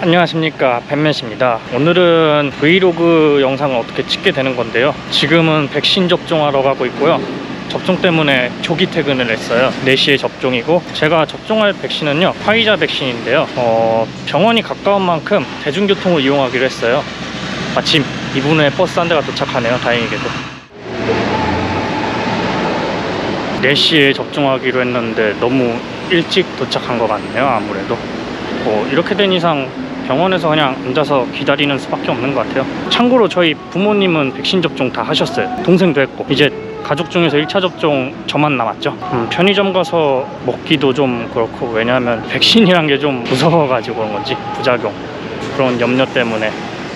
안녕하십니까. 벤맨입니다. 오늘은 브이로그 영상을 어떻게 찍게 되는 건데요. 지금은 백신 접종하러 가고 있고요. 접종 때문에 조기 퇴근을 했어요. 4시에 접종이고 제가 접종할 백신은요 화이자 백신인데요. 어, 병원이 가까운 만큼 대중교통을 이용하기로 했어요. 마침 2분에 버스 한 대가 도착하네요 다행히게도. 4시에 접종하기로 했는데 너무 일찍 도착한 것 같네요 아무래도. 뭐 이렇게 된 이상 병원에서 그냥 앉아서 기다리는 수밖에 없는 것 같아요. 참고로 저희 부모님은 백신 접종 다 하셨어요. 동생도 했고. 이제 가족 중에서 1차 접종 저만 남았죠. 음, 편의점 가서 먹기도 좀 그렇고 왜냐하면 백신이란 게 좀 무서워가지고 그런 건지. 부작용. 그런 염려 때문에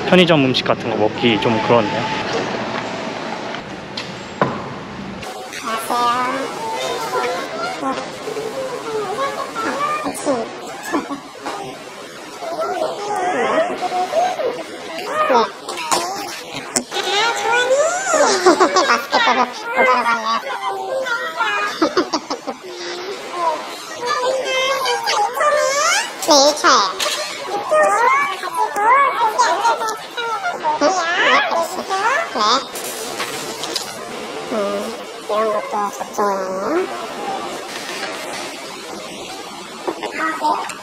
편의점 음식 같은 거 먹기 좀 그렇네요 알아봤네요. 네, 1차에. 네. 음, 이런 것도 접종을 하네요. 안녕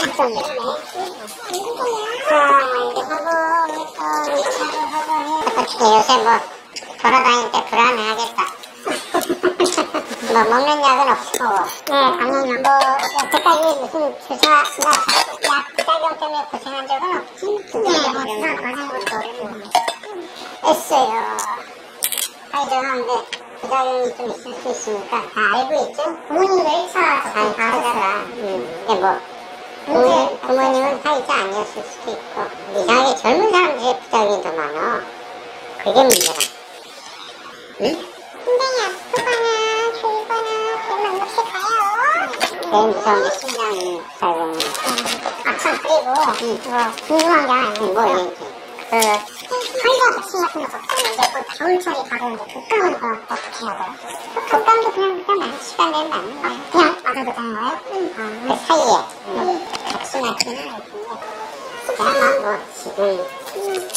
네, 소작종이요. 네. 자, 이제 하고 또 차를 하고 어떻게 요새 뭐 돌아다닐 때 불안해하겠다. 뭐 먹는 약은 없고, 네, 당연히 뭐 여태까지 무슨 주사, 약 부작용 때문에 고생한 적은 없지. 네, 뭐 주사 맞은 것도 없고. 했어요. 하이드하는데 부작용이 좀 있을 수 있으니까 다 알고 있죠? 부모님도 1차 다 하셨어요. 음. 근데 뭐 부모님, 부모님은 화이자 아니었을 수도 있고 이상하게 젊은 사람들의 부작용이 더 많아. 그게 문제다. 응? 굉장히 아프거나 줄거나 그러면 혹시 가요? 제일 무서운 게 심장 부작용. 아, 참, 그리고 뭐 궁금한 게 하나 있는데 뭐. 그 화이자 백신 같은 거 접종을 이제 곧 겨울철이 다가오는데 독감은 어, 어떻게 해야 돼요? 독감도 그냥 그냥 만 시간 내면 맞는 거예요? 그냥 맞아도 되는 거예요? 응. 그 사이에 뭐 같이 맞지는 않겠는데 아마 뭐 지금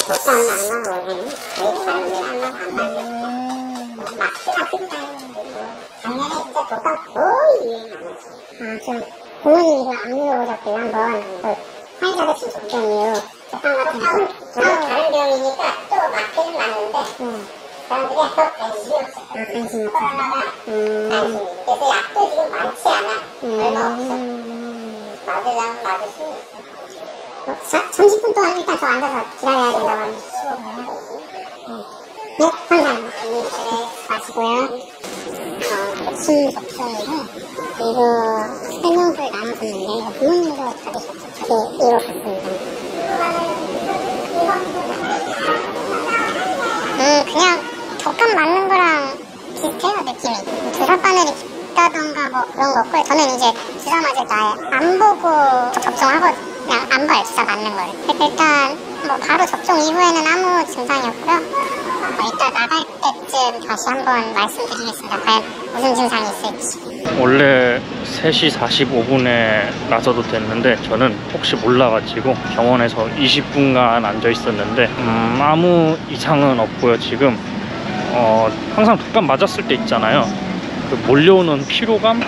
독감 안 하고 오는 저희 사람들 아마 안 맞는 막히나 끝나는 작년에 진짜 독감 거의 유행 안 했지 아, 좀 부모님이 안 물어보셨길래 한번 그 화이자 백신 접종 이후 독감 같은 거 다른 병이니까 또 맞기는 맞는데 사람들이 더 관심이 없어 아, 관심이 없어 코로나가 관심이 그래서 약도 지금 많지 않아 얼마 없어 맞으려면 맞을 수. 있어 30분 동안 일단 저 앉아서 기다려야 된다고 하면 15분 해야 되지 네, 감사합니다. 네, 마시고요 어, 백신 접종을 그리고 설명서를 나눠줬는데 부모님도 받으셨죠 저도 읽어봤습니다. 음, 그냥 독감 맞는 거랑 비슷해요, 느낌이. 주사 바늘이 깊다던가 뭐 그런 거 없고요. 저는 이제 때 아예 안 보고 접종하고 그냥 안 봐요, 주사 맞는 걸. 일단 뭐 바로 접종 이후에는 아무 증상이 없고요. 뭐 이따 나갈 때쯤 다시 한번 말씀드리겠습니다. 과연 무슨 증상이 있을지. 원래 3시 45분에 나서도 됐는데 저는 혹시 몰라가지고 병원에서 20분간 앉아 있었는데 음, 아무 이상은 없고요 지금 어, 항상 독감 맞았을 때 있잖아요 그 몰려오는 피로감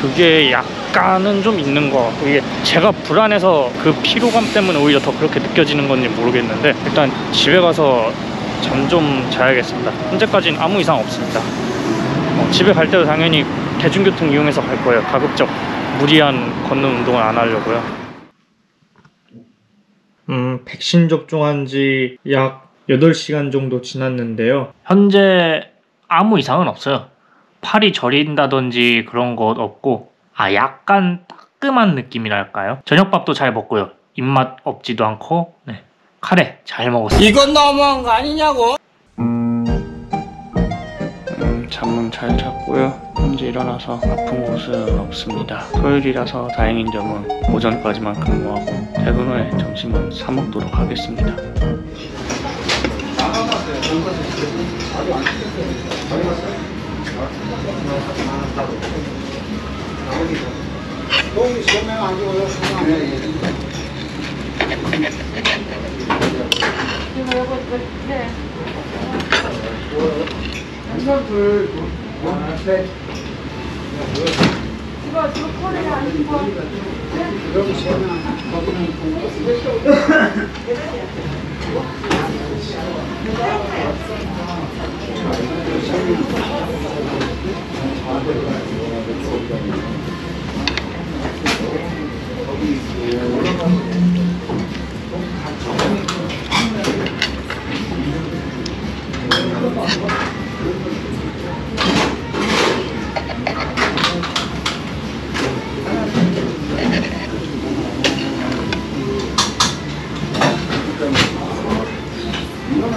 그게 약 약간은 좀 있는 것 같고 이게 제가 불안해서 그 피로감 때문에 오히려 더 그렇게 느껴지는 건지 모르겠는데 일단 집에 가서 잠 좀 자야겠습니다. 현재까지는 아무 이상 없습니다. 어, 집에 갈 때도 당연히 대중교통 이용해서 갈 거예요. 가급적 무리한 걷는 운동을 안 하려고요. 음, 백신 접종한 지 약 8시간 정도 지났는데요. 현재 아무 이상은 없어요. 팔이 저린다든지 그런 것 없고, 아, 약간 따끔한 느낌이랄까요? 저녁밥도 잘 먹고요. 입맛 없지도 않고, 네. 카레 잘 먹었어요. 이건 너무한 거 아니냐고? 음, 잠은 잘 잤고요. 현재 일어나서 아픈 곳은 없습니다. 토요일이라서 다행인 점은 오전까지만 근무하고 퇴근 후에 점심은 사 먹도록 하겠습니다. 이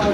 걸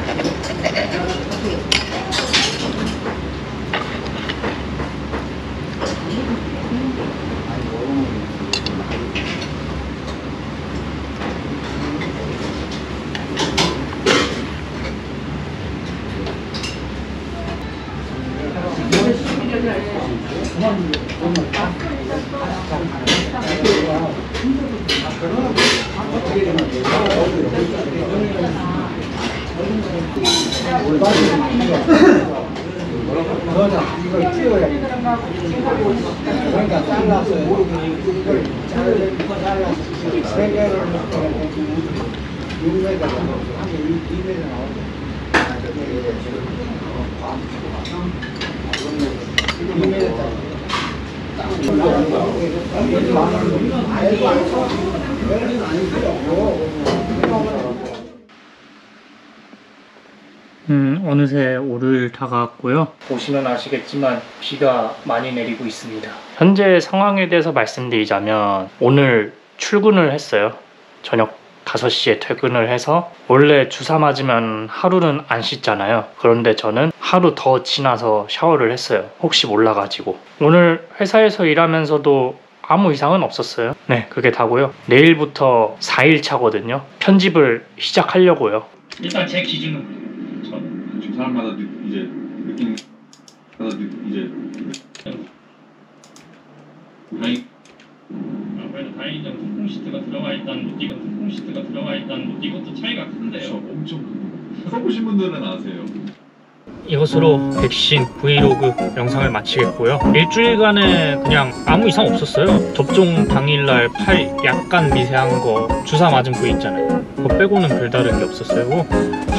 띄워야 돼. 그러니까 잘라서 이걸 잘라서 세 개를 넣고 6m 한 2m 나오죠. 2m 음, 어느새 월요일 다가왔고요. 보시면 아시겠지만 비가 많이 내리고 있습니다. 현재 상황에 대해서 말씀드리자면 오늘 출근을 했어요. 저녁 5시에 퇴근을 해서 원래 주사 맞으면 하루는 안 씻잖아요. 그런데 저는 하루 더 지나서 샤워를 했어요. 혹시 몰라가지고. 오늘 회사에서 일하면서도 아무 이상은 없었어요. 네, 그게 다고요. 내일부터 4일 차거든요. 편집을 시작하려고요. 일단 제 기준은 저 지금 사람마다 느, 이제 느낌 마다 느, 이제 다행 다행이죠. 통풍 시트가 들어가 있다는 것, 이거 통풍 시트가 들어가 있다는 것, 이것도 차이가 저 큰데요. 엄청 큰 거. 써보신 분들은 아세요. 이것으로 백신 브이로그 영상을 마치겠고요. 일주일간에 그냥 아무 이상 없었어요. 접종 당일날 팔 약간 미세한 거 주사 맞은 부위 있잖아요. 그거 빼고는 별다른 게 없었어요. 뭐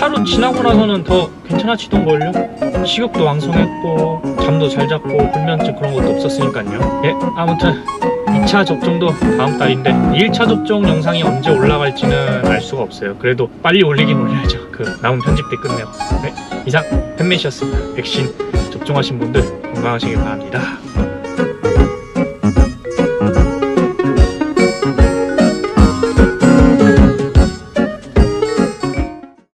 하루 지나고 나서는 더 괜찮아지던걸요. 식욕도 왕성했고 잠도 잘 잤고 불면증 그런 것도 없었으니까요. 예, 아무튼 2차 접종도 다음 달인데 1차 접종 영상이 언제 올라갈지는 알 수가 없어요. 그래도 빨리 올리긴 올려야죠. 그 남은 편집 때 끝내고. 네, 이상 팬메시였습니다. 백신 접종하신 분들 건강하시길 바랍니다.